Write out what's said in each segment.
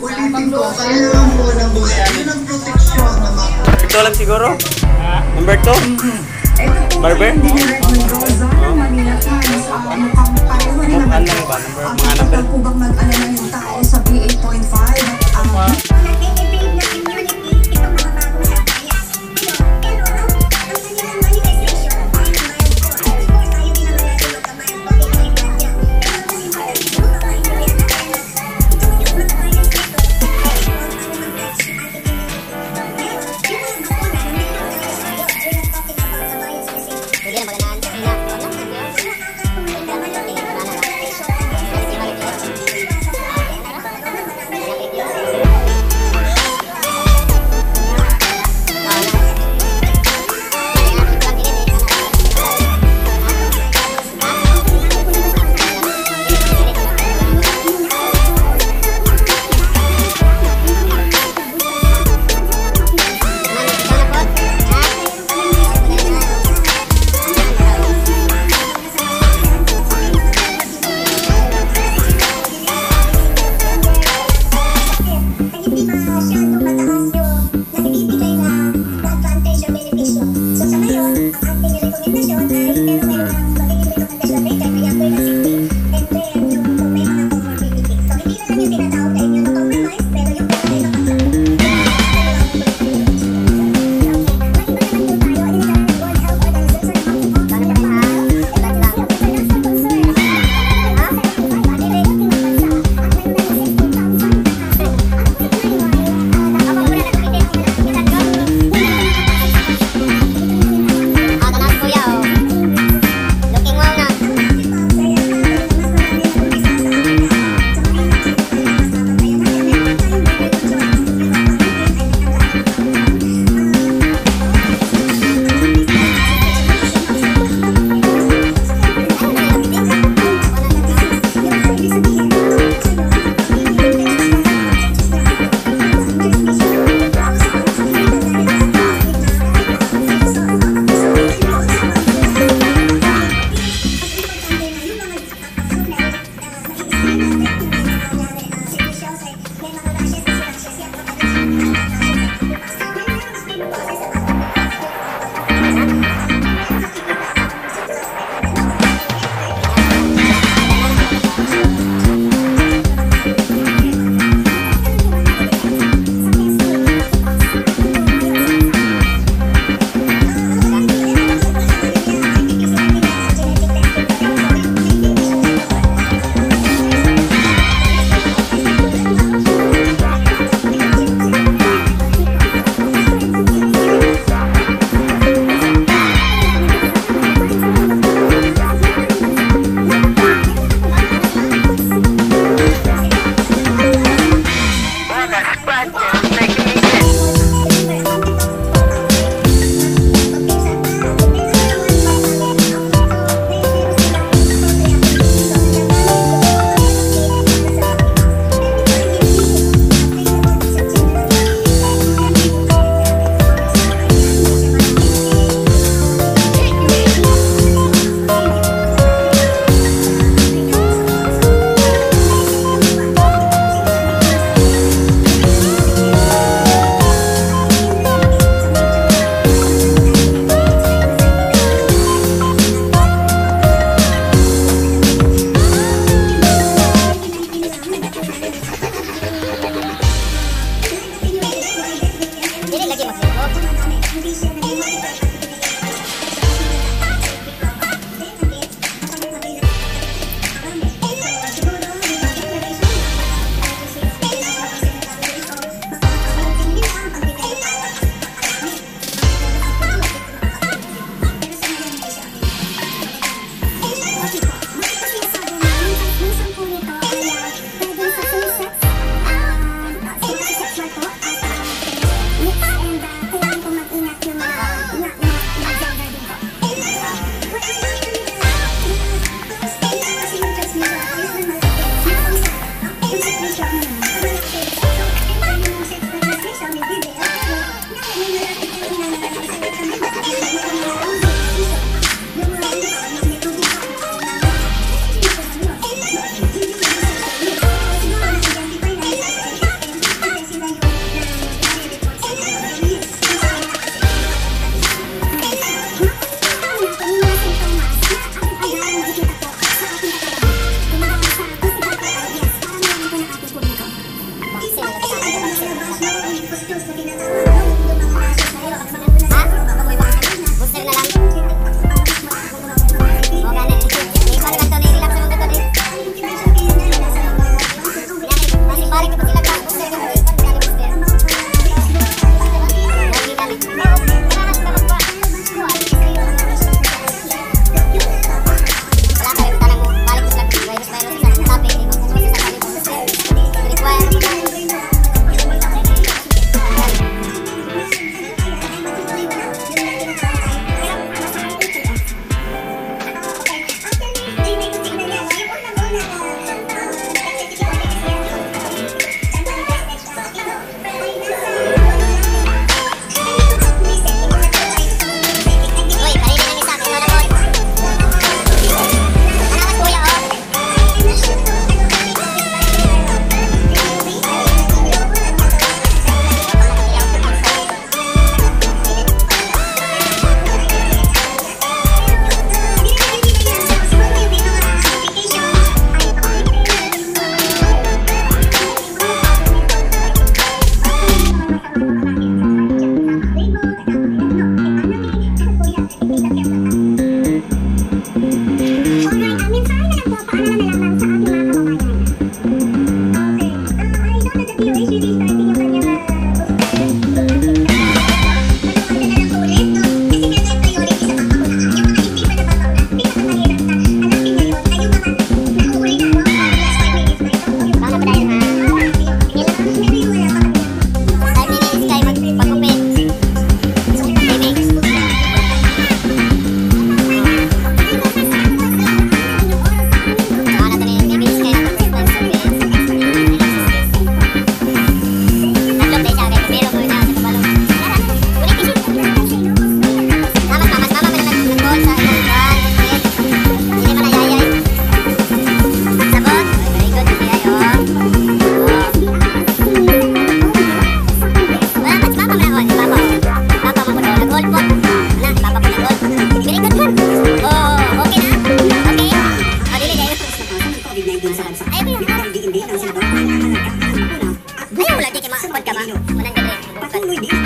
Ulitin ko, kailangan po ng buhay. Yun ang proteksyon na mga... Ito lang siguro? Number 2? Barber? Ah. Mukhaan lang ano ba? Number, mga number? Ang pagkakubang mag-alala yung tao sa BA.5 ang...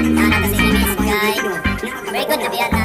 Very good na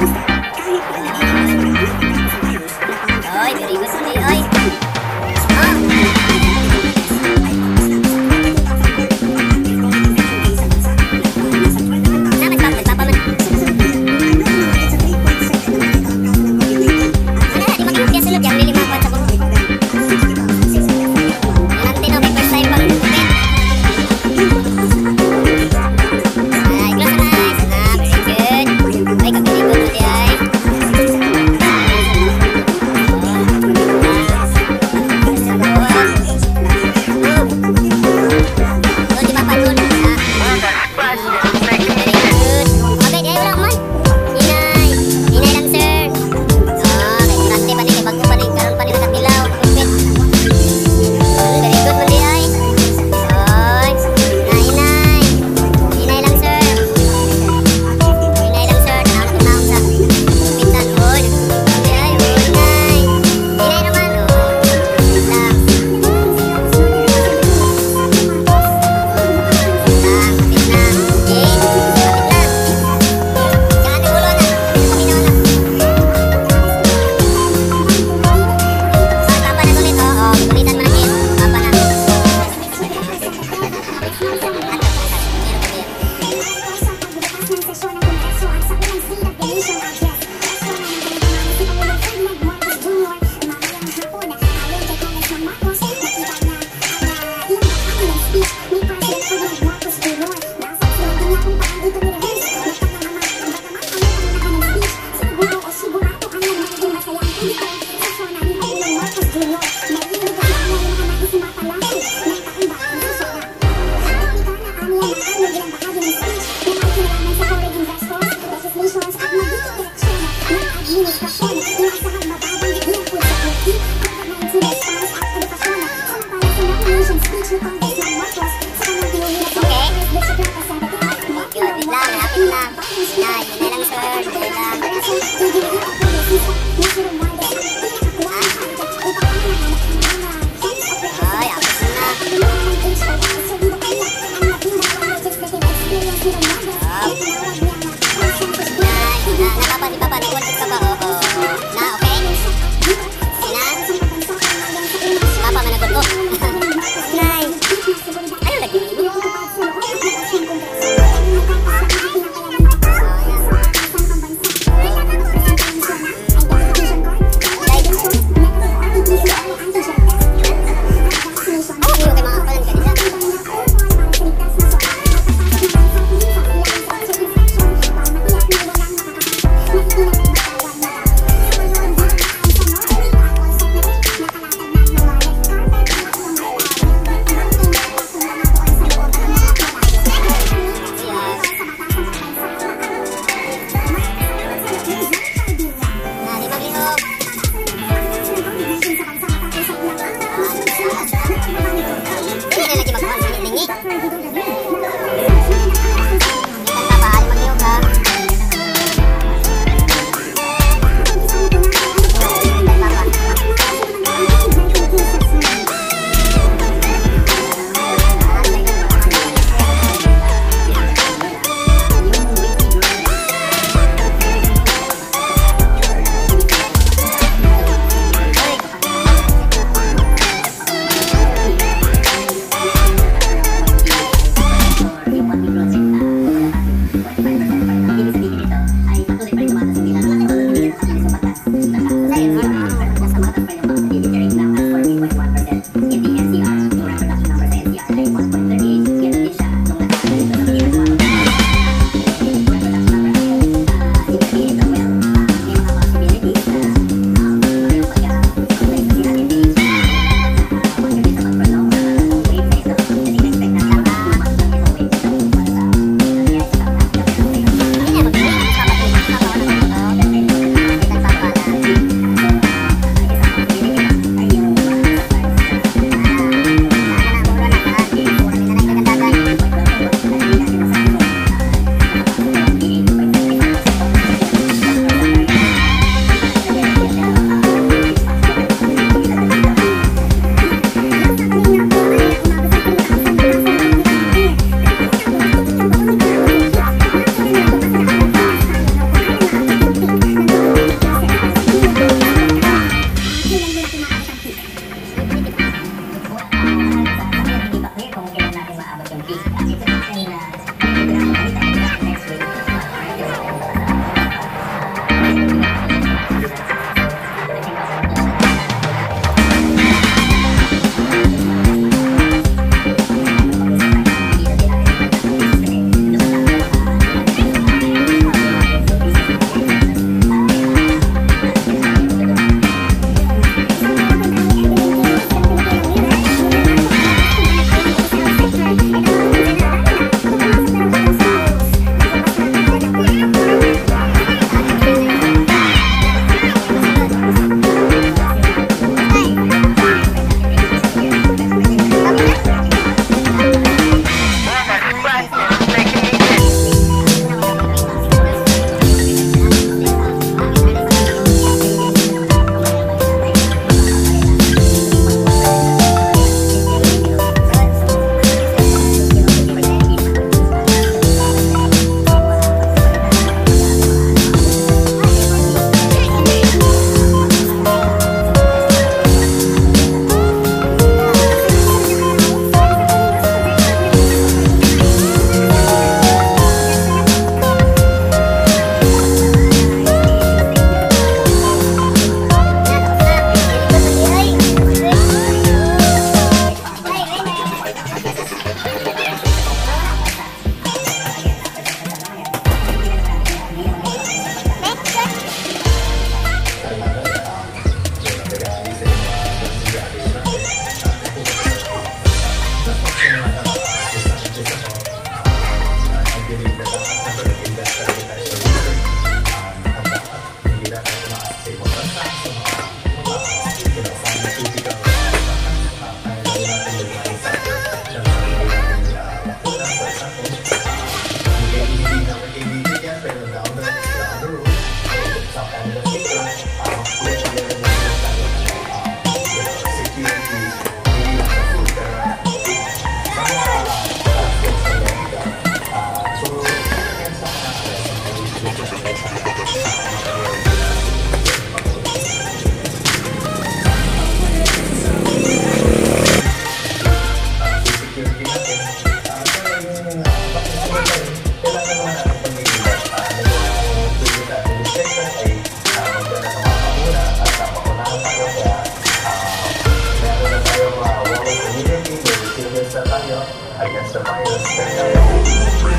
Mr. Miami.